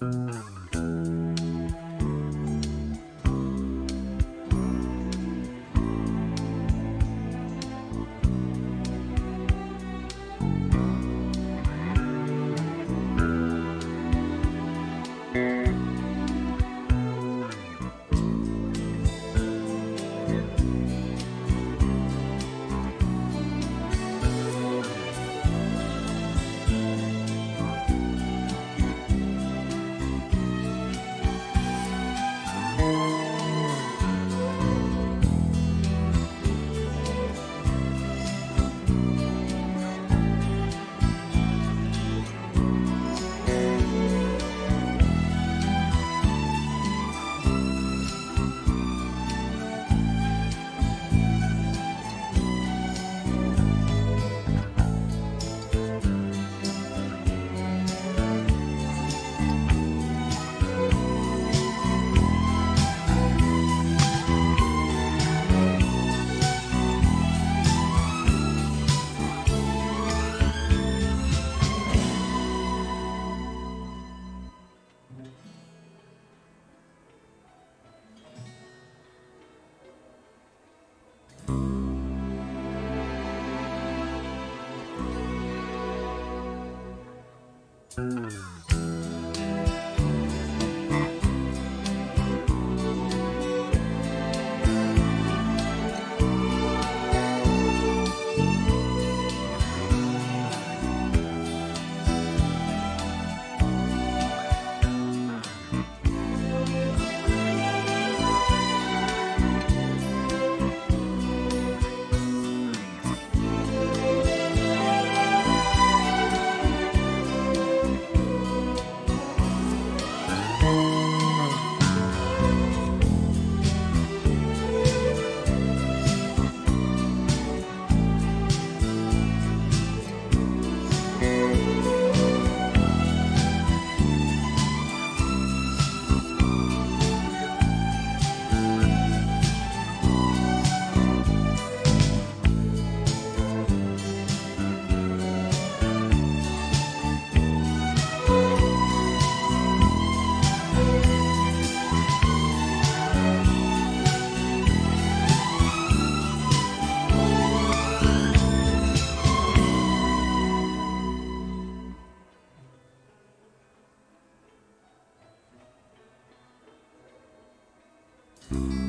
Mm-hmm. Mm. Mm-hmm.